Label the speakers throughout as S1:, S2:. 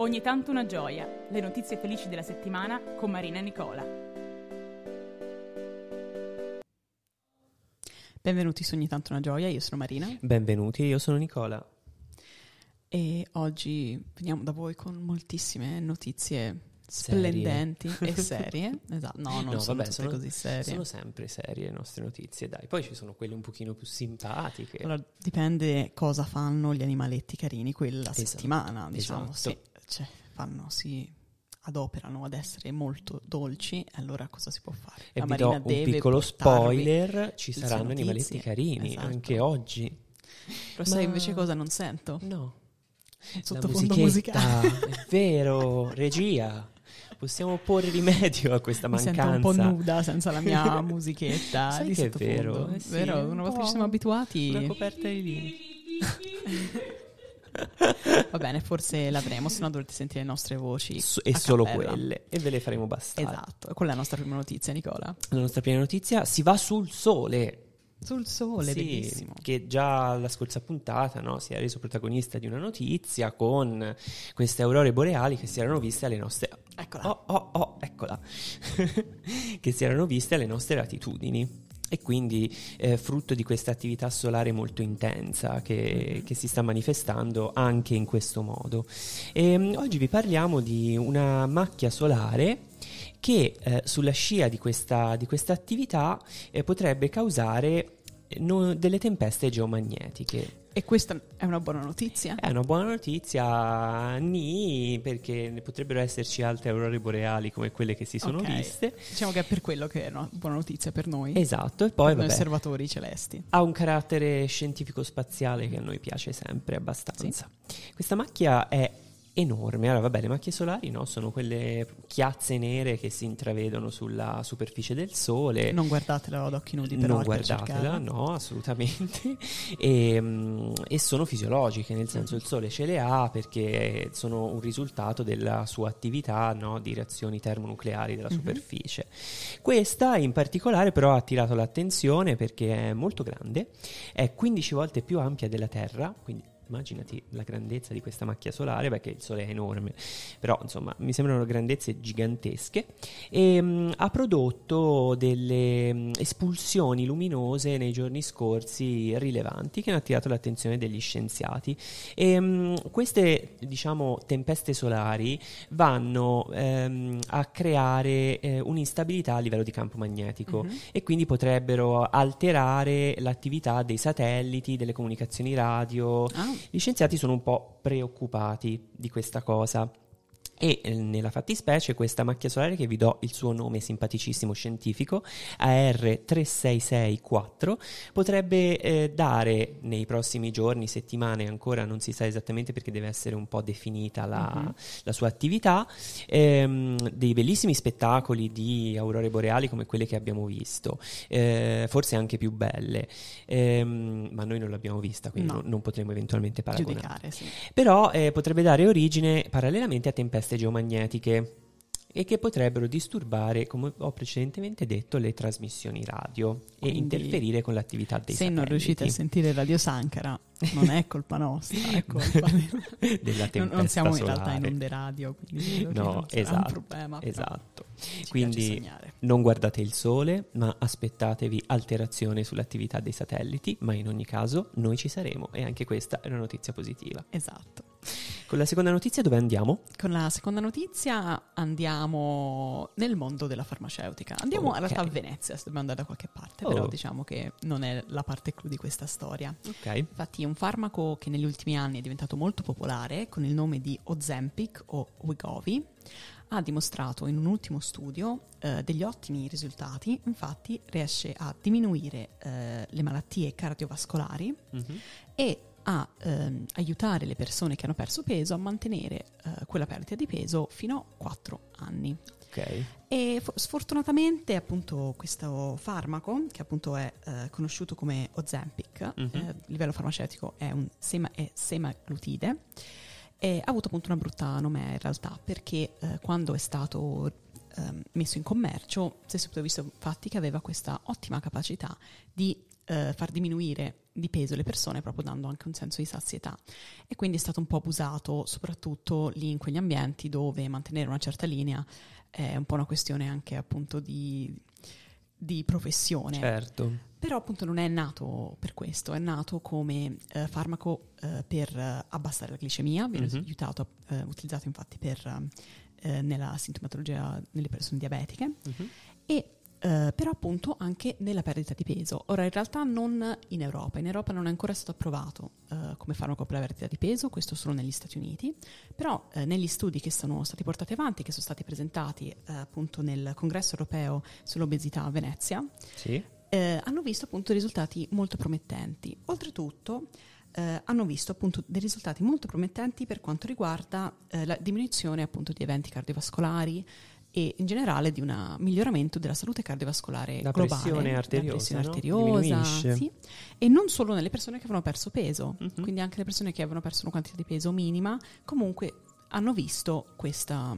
S1: Ogni tanto una gioia, le notizie felici della settimana con Marina e Nicola.
S2: Benvenuti su Ogni tanto una gioia, io sono Marina
S3: Benvenuti, io sono Nicola.
S2: e oggi veniamo da voi con moltissime notizie splendenti e serie. Esatto, no, non
S3: No,
S2: sono
S3: vabbè,
S2: tutte
S3: sono-
S2: così serie.
S3: Sono sempre serie le nostre notizie, dai. Poi ci sono quelle un pochino più simpatiche.
S2: Allora, dipende cosa fanno gli animaletti carini quella
S3: Esatto,
S2: settimana, diciamo,
S3: esatto.
S2: sì, cioè, fanno, si adoperano ad essere molto dolci, allora cosa si può fare?
S3: e
S2: La
S3: vi do un piccolo spoiler, ci saranno
S2: notizie.
S3: animaletti carini,
S2: Esatto.
S3: anche oggi.
S2: Però sai invece cosa non sento?
S3: No.
S2: Sottofondo musicale.
S3: È vero, regia. Possiamo porre rimedio a questa
S2: Mi
S3: mancanza.
S2: sento un po' nuda senza la mia musichetta
S3: Sai che è vero? Eh sì,
S2: vero?
S3: un
S2: Una volta ci siamo abituati,
S3: Una coperta di lini.
S2: va bene, forse l'avremo, se no dovrete sentire le nostre voci.
S3: So- e solo
S2: cappella.
S3: quelle. E ve le faremo bastare.
S2: Esatto, quella è la nostra prima notizia, Nicola.
S3: La nostra prima notizia si va sul sole.
S2: Sul sole,
S3: Sì,
S2: bellissimo.
S3: che già la scorsa puntata no, si è reso protagonista di una notizia con queste aurore boreali che si erano viste alle nostre...
S2: Eccola.
S3: Oh, oh, oh, eccola! che si erano viste alle nostre latitudini. E quindi eh, frutto di questa attività solare molto intensa che, che si sta manifestando anche in questo modo. E, mm, oggi vi parliamo di una macchia solare che eh, sulla scia di questa, di questa attività eh, potrebbe causare no- delle tempeste geomagnetiche.
S2: E questa è una buona notizia?
S3: È una buona notizia, ni, perché ne potrebbero esserci altre aurore boreali come quelle che si sono
S2: Ok.
S3: viste.
S2: Diciamo che è per quello che è una buona notizia per noi,
S3: Esatto, e poi
S2: per
S3: vabbè,
S2: osservatori celesti.
S3: ha un carattere scientifico-spaziale che a noi piace sempre abbastanza. Questa macchia è enorme. Allora, vabbè, le macchie solari no, sono quelle chiazze nere che si intravedono sulla superficie del Sole.
S2: Non guardatela ad occhi nudi, però.
S3: non guardatela, no, assolutamente. e, mm, e sono fisiologiche, nel senso il sole ce le ha perché sono un risultato della sua attività no, di reazioni termonucleari della
S2: Mhm.
S3: superficie. Questa in particolare però ha attirato l'attenzione perché è molto grande, è 15 volte più ampia della Terra, quindi immaginati la grandezza di questa macchia solare, perché il Sole è enorme, però insomma mi sembrano grandezze gigantesche, e mh, ha prodotto delle mh, espulsioni luminose nei giorni scorsi rilevanti che hanno attirato l'attenzione degli scienziati. E, mh, queste, diciamo, tempeste solari vanno ehm, a creare eh, un'instabilità a livello di campo magnetico
S2: Mhm.
S3: e quindi potrebbero alterare l'attività dei satelliti, delle comunicazioni radio.
S2: Ah,
S3: Gli scienziati sono un po' preoccupati di questa cosa. E eh, nella fattispecie questa macchia solare che vi do il suo nome simpaticissimo scientifico, AR3664, potrebbe eh, dare nei prossimi giorni, settimane, ancora non si sa esattamente perché deve essere un po' definita la,
S2: Mhm.
S3: la sua attività, ehm, dei bellissimi spettacoli di aurore boreali come quelle che abbiamo visto, eh, forse anche più belle, ehm, ma noi non l'abbiamo vista, quindi
S2: No.
S3: non, non potremo eventualmente paragonare.
S2: giudicare, sì.
S3: Però eh, potrebbe dare origine parallelamente a tempeste geomagnetiche e che potrebbero disturbare, come ho precedentemente detto, le trasmissioni radio e
S2: Quindi,
S3: interferire con l'attività dei
S2: Se non
S3: satelliti.
S2: riuscite a sentire Radio Sankara, non è colpa nostra, è colpa del-
S3: della tempesta
S2: non, non siamo in realtà in onde radio, quindi
S3: No,
S2: non
S3: esatto,
S2: un problema. però
S3: Esatto.
S2: Ci
S3: Quindi non guardate il sole, ma aspettatevi alterazione sull'attività dei satelliti, ma in ogni caso noi ci saremo e anche questa è una notizia positiva.
S2: Esatto.
S3: Con la seconda notizia dove andiamo?
S2: Con la seconda notizia andiamo nel mondo della farmaceutica. Andiamo
S3: Ok.
S2: in realtà a Venezia, se dobbiamo andare da qualche parte,
S3: Oh.
S2: però diciamo che non è la parte clou di questa storia.
S3: Ok.
S2: Infatti è un farmaco che negli ultimi anni è diventato molto popolare con il nome di Ozempic o Wegovy. Ha dimostrato in un ultimo studio eh, degli ottimi risultati, infatti riesce a diminuire eh, le malattie cardiovascolari
S3: Mhm.
S2: e a ehm, aiutare le persone che hanno perso peso a mantenere eh, quella perdita di peso fino a 4 anni.
S3: Ok.
S2: E fo- sfortunatamente appunto questo farmaco, che appunto è eh, conosciuto come Ozempic,
S3: Mhm.
S2: eh, a livello farmaceutico è un sema- è semaglutide, e ha avuto appunto una brutta nomea in realtà perché eh, quando è stato ehm, messo in commercio si è subito visto infatti che aveva questa ottima capacità di eh, far diminuire di peso le persone proprio dando anche un senso di sazietà. E quindi è stato un po' abusato soprattutto lì in quegli ambienti dove mantenere una certa linea è un po' una questione anche appunto di, di professione.
S3: Certo.
S2: Però appunto non è nato per questo, è nato come eh, farmaco eh, per eh, abbassare la glicemia, viene
S3: Mhm.
S2: aiutato, eh, utilizzato infatti per, eh, nella sintomatologia nelle persone diabetiche
S3: Mhm.
S2: e eh, però appunto anche nella perdita di peso. Ora in realtà non in Europa, in Europa non è ancora stato approvato eh, come farmaco per la perdita di peso, questo solo negli Stati Uniti, però eh, negli studi che sono stati portati avanti, che sono stati presentati appunto nel congresso europeo sull'obesità a Venezia,
S3: Sì.
S2: hanno visto appunto risultati molto promettenti. Oltretutto hanno visto appunto dei risultati molto promettenti per quanto riguarda la diminuzione appunto di eventi cardiovascolari e in generale di un miglioramento della salute cardiovascolare
S3: La
S2: globale.
S3: pressione
S2: La
S3: arteriosa,
S2: pressione
S3: no?
S2: arteriosa, sì. E non solo nelle persone che avevano perso peso,
S3: Mhm.
S2: quindi anche le persone che avevano perso una quantità di peso minima, comunque hanno visto questa,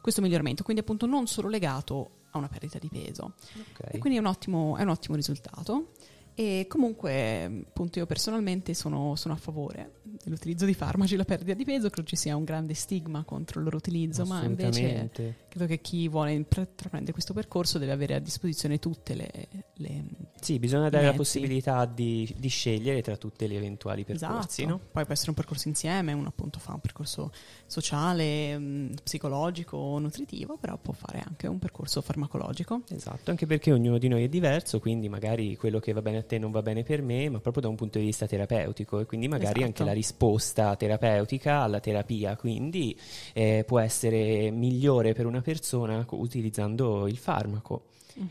S2: questo miglioramento, quindi appunto non solo legato a una perdita di peso.
S3: Ok.
S2: E quindi è un ottimo, è un ottimo risultato. E comunque, appunto, io personalmente sono, sono a favore dell'utilizzo di farmaci la perdita di peso. Credo ci sia un grande stigma contro il loro utilizzo, ma invece credo che chi vuole intra- intraprendere questo percorso deve avere a disposizione tutte le. le-
S3: Sì, bisogna dare la
S2: mezzi.
S3: possibilità di, di scegliere tra tutte le eventuali percorsi,
S2: Esatto.
S3: no?
S2: Poi può essere un percorso insieme, uno appunto fa un percorso sociale, mh, psicologico, nutritivo, però può fare anche un percorso farmacologico.
S3: Esatto, anche perché ognuno di noi è diverso, quindi magari quello che va bene a te non va bene per me, ma proprio da un punto di vista terapeutico e quindi magari
S2: Esatto.
S3: anche la risposta terapeutica alla terapia, quindi eh, può essere migliore per una persona utilizzando il farmaco.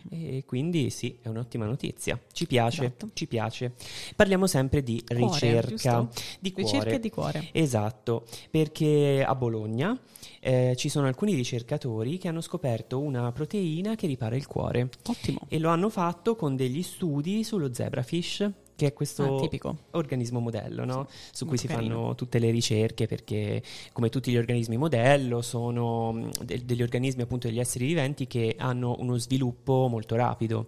S3: E quindi sì, è un'ottima notizia. Ci piace,
S2: Esatto.
S3: ci piace. Parliamo sempre di
S2: Cuore,
S3: ricerca, di cuore.
S2: Ricerca di cuore.
S3: Esatto, perché a Bologna eh, ci sono alcuni ricercatori che hanno scoperto una proteina che ripara il cuore
S2: Ottimo.
S3: e lo hanno fatto con degli studi sullo zebrafish, che è questo
S2: Ah,
S3: organismo modello, no? su cui si
S2: carino.
S3: fanno tutte le ricerche perché come tutti gli organismi modello sono mh, de- degli organismi appunto degli esseri viventi che hanno uno sviluppo molto rapido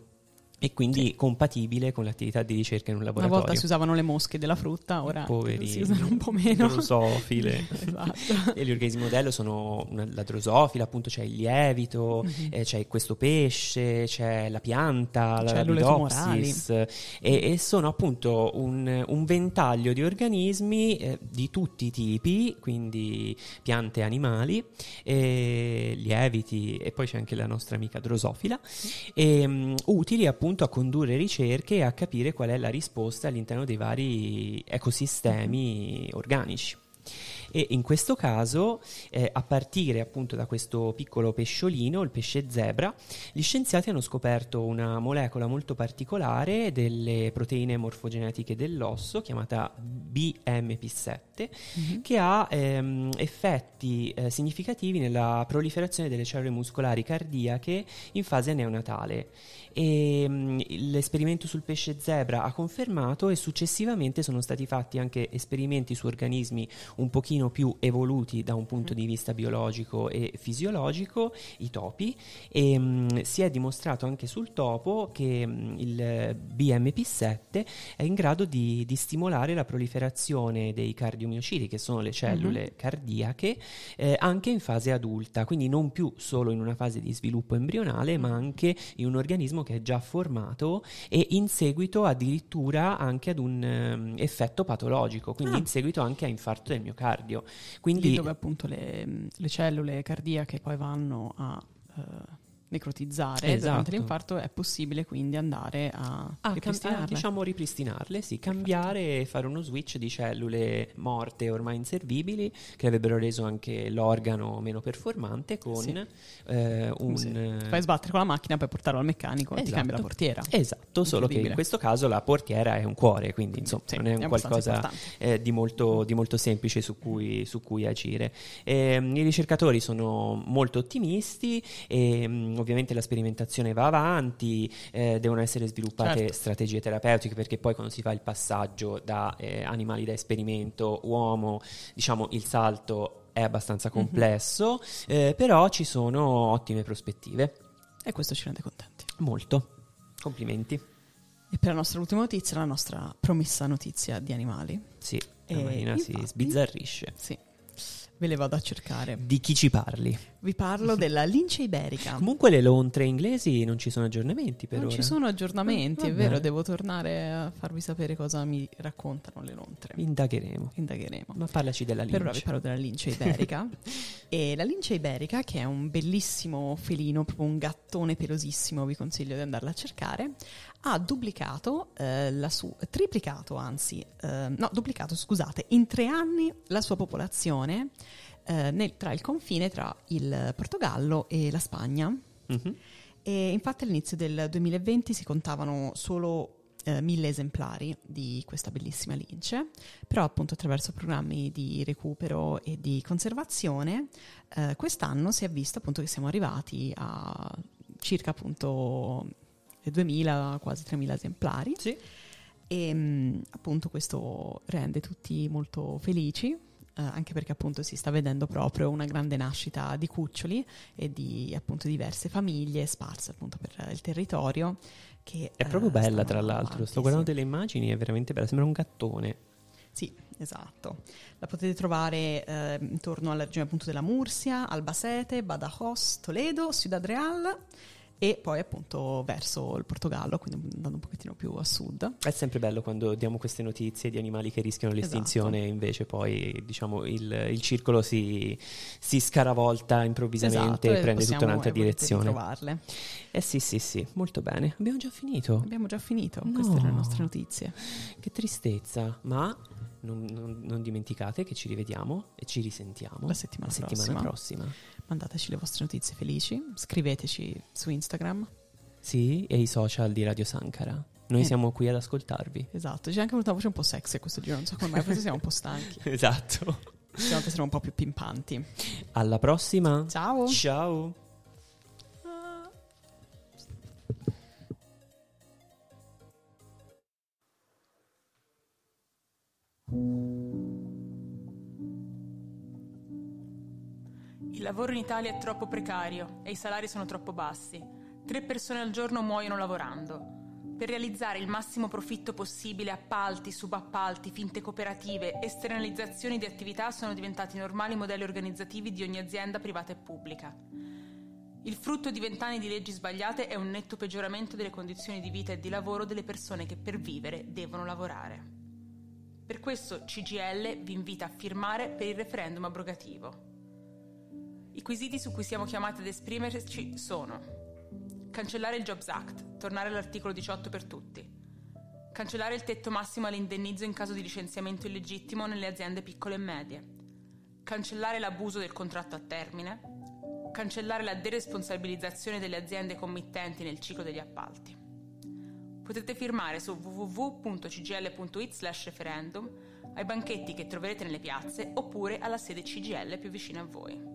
S3: e quindi compatibile con l'attività di ricerca in un
S2: Una
S3: laboratorio.
S2: volta si usavano le mosche della frutta, ora
S3: Poverini,
S2: si usano un po' meno.
S3: drosofile.
S2: esatto.
S3: E gli organismi modello sono una- la drosofila, appunto c'è il lievito,
S2: Mhm.
S3: eh, c'è questo pesce, c'è la pianta, la
S2: Cellule
S3: Lepidopsis, e, e sono appunto un, un ventaglio di organismi eh, di tutti i tipi, quindi piante e animali, e lieviti e poi c'è anche la nostra amica drosofila, e, mm, utili appunto a condurre ricerche e a capire qual è la risposta all'interno dei vari ecosistemi organici. E in questo caso, eh, a partire appunto da questo piccolo pesciolino, il pesce zebra, gli scienziati hanno scoperto una molecola molto particolare delle proteine morfogenetiche dell'osso chiamata BMP7
S2: Mhm.
S3: che ha ehm, effetti eh, significativi nella proliferazione delle cellule muscolari cardiache in fase neonatale. E, mm, l'esperimento sul pesce zebra ha confermato e successivamente sono stati fatti anche esperimenti su organismi un pochino più evoluti da un punto di vista biologico e fisiologico, i topi, e mm, si è dimostrato anche sul topo che mm, il BMP7 è in grado di, di stimolare la proliferazione dei cardiomiociti, che sono le cellule cardiache, eh, anche in fase adulta, quindi non più solo in una fase di sviluppo embrionale, ma anche in un organismo che è già formato e in seguito addirittura anche ad un ehm, effetto patologico, quindi
S2: Ah.
S3: in seguito anche a infarto del miocardio.
S2: Lì
S3: Quindi
S2: dove appunto le, le cellule cardiache poi vanno a eh, necrotizzare
S3: Esatto.
S2: durante l'infarto, è possibile quindi andare a
S3: Ah, cam-
S2: ripristinarle.
S3: ah, diciamo ripristinarle, sì, cambiare e fare uno switch di cellule morte ormai inservibili che avrebbero reso anche l'organo meno performante con
S2: Sì.
S3: eh, un...
S2: Ti fai sbattere con la macchina per portarlo al meccanico e ti
S3: Esatto.
S2: cambia la portiera.
S3: Esatto, solo che in questo caso la portiera è un cuore, quindi insomma
S2: Sì,
S3: non è un qualcosa eh, di, molto, di molto semplice su cui, su cui agire. Ehm, I ricercatori sono molto ottimisti e mm, ovviamente la sperimentazione va avanti, eh, devono essere sviluppate
S2: Certo.
S3: strategie terapeutiche perché poi quando si fa il passaggio da eh, animali da esperimento, uomo, diciamo il salto è abbastanza
S2: Mhm.
S3: complesso, eh, però ci sono ottime prospettive.
S2: E questo ci rende contenti.
S3: Molto. Complimenti.
S2: E per la nostra ultima notizia, la nostra promessa notizia di animali.
S3: Sì, la Marina si sbizzarrisce.
S2: Sì, ve le vado a cercare.
S3: Di chi ci parli?
S2: Vi parlo della lince iberica.
S3: Comunque le lontre inglesi non ci sono aggiornamenti per
S2: non
S3: ora.
S2: ci sono aggiornamenti,
S3: Eh,
S2: è vero, devo tornare a farvi sapere cosa mi raccontano le lontre.
S3: Indagheremo.
S2: Indagheremo.
S3: Ma parlaci della lince.
S2: Per ora vi parlo della lince iberica. e la lince iberica, che è un bellissimo felino, proprio un gattone pelosissimo, vi consiglio di andarla a cercare, ha duplicato eh, la sua, triplicato anzi, eh, no, duplicato, scusate, in tre anni la sua popolazione eh, nel- tra il confine tra il Portogallo e la Spagna.
S3: Mhm.
S2: E infatti all'inizio del 2020 si contavano solo eh, mille esemplari di questa bellissima lince, però appunto attraverso programmi di recupero e di conservazione eh, quest'anno si è visto appunto che siamo arrivati a circa appunto 2000, quasi 3000 esemplari
S3: Sì.
S2: e mh, appunto questo rende tutti molto felici, eh, anche perché appunto si sta vedendo proprio una grande nascita di cuccioli e di appunto diverse famiglie sparse appunto per il territorio. Che,
S3: È proprio
S2: eh,
S3: bella, tra l'altro.
S2: avanti,
S3: Sto guardando
S2: sì.
S3: delle immagini, è veramente bella. Sembra un gattone.
S2: Sì, esatto. La potete trovare eh, intorno alla regione appunto della Mursia, Albacete, Badajoz, Toledo, Ciudad Real e poi appunto verso il Portogallo, quindi andando un pochettino più a sud.
S3: È sempre bello quando diamo queste notizie di animali che rischiano l'estinzione,
S2: Esatto.
S3: invece poi diciamo il, il circolo si, si scaravolta improvvisamente
S2: Esatto,
S3: e prende tutta un'altra direzione.
S2: ritrovarle.
S3: Eh sì, sì, sì, molto bene. Abbiamo già finito.
S2: Abbiamo già finito,
S3: No.
S2: queste erano le nostre notizie.
S3: Che tristezza, ma non, non- non dimenticate che ci rivediamo e ci risentiamo
S2: La settimana
S3: settimana prossima.
S2: Mandateci le vostre notizie felici, scriveteci su Instagram.
S3: Sì, e i social di Radio Sankara. Noi
S2: Eh.
S3: siamo qui ad ascoltarvi.
S2: Esatto, c'è anche una voce un po' sexy questo giro, non so come mai, forse siamo un po' stanchi.
S3: Esatto.
S2: Possiamo essere un po' più pimpanti.
S3: Alla prossima.
S2: Ciao!
S3: Ciao.
S1: Il lavoro in Italia è troppo precario e i salari sono troppo bassi. Tre persone al giorno muoiono lavorando. Per realizzare il massimo profitto possibile, appalti, subappalti, finte cooperative, esternalizzazioni di attività sono diventati normali modelli organizzativi di ogni azienda privata e pubblica. Il frutto di vent'anni di leggi sbagliate è un netto peggioramento delle condizioni di vita e di lavoro delle persone che per vivere devono lavorare. Per questo CGL vi invita a firmare per il referendum abrogativo. I quesiti su cui siamo chiamati ad esprimerci sono cancellare il Jobs Act, tornare all'articolo 18 per tutti, cancellare il tetto massimo all'indennizzo in caso di licenziamento illegittimo nelle aziende piccole e medie, cancellare l'abuso del contratto a termine, cancellare la deresponsabilizzazione delle aziende committenti nel ciclo degli appalti. Potete firmare su www.cgl.it slash referendum ai banchetti che troverete nelle piazze oppure alla sede CGL più vicina a voi.